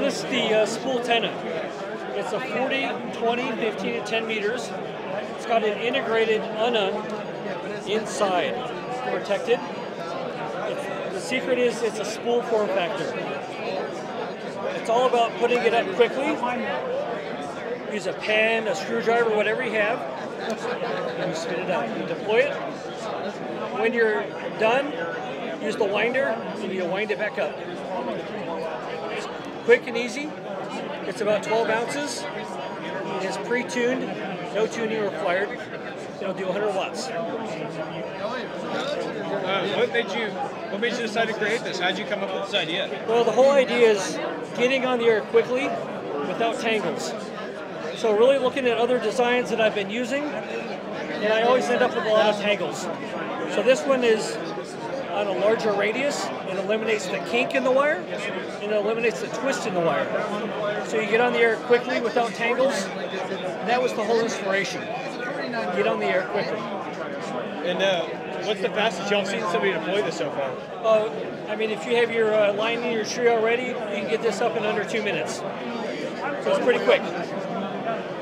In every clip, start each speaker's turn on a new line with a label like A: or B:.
A: the uh, Spooltenna. It's a 40, 20, 15, and 10 meters. It's got an integrated unun inside, protected. It's, the secret is it's a spool form factor. It's all about putting it up quickly. Use a pen, a screwdriver, whatever you have, and you spin it out. You deploy it. When you're done, use the winder and you wind it back up. It's quick and easy. It's about 12 ounces. It is pre-tuned, no tuning required. It'll do 100 watts.
B: Uh, what made you What made you decide to create this? How did you come up with this idea?
A: Well, the whole idea is getting on the air quickly without tangles. So really looking at other designs that I've been using, and I always end up with a lot of tangles. So this one is on a larger radius. It eliminates the kink in the wire, and it eliminates the twist in the wire. So you get on the air quickly without tangles. That was the whole inspiration. Get on the air quickly.
B: And uh, what's the fastest y'all seen somebody deploy this so far?
A: Uh, I mean, if you have your uh, line in your tree already, you can get this up in under two minutes. So it's pretty quick.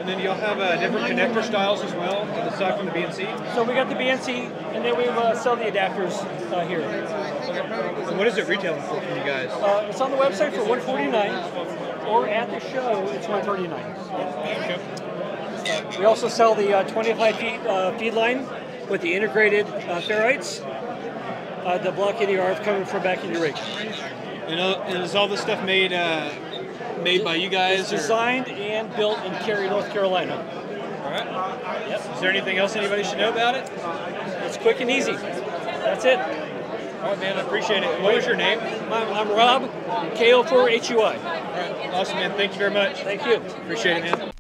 B: And then y'all have uh, different connector styles as well, on the side from the BNC.
A: So we got the BNC, and then we uh, sell the adapters uh, here.
B: And what is it retailing for from you guys?
A: Uh, it's on the website for 149 or at the show, it's 139 We also sell the uh, 25 feet uh, feed line with the integrated uh, ferrites uh, to block any RF coming from back in your rig.
B: And, uh, and is all this stuff made uh, made by you guys?
A: Designed and built in Cary, North Carolina.
B: All right.
A: Yep.
B: Is there anything else anybody should know about it?
A: It's quick and easy. That's it.
B: All right, man. I appreciate it. What was your name?
A: I'm, I'm Rob, KO4HUI.
B: All right. Awesome, man. Thank you very much.
A: Thank you.
B: Appreciate it, man.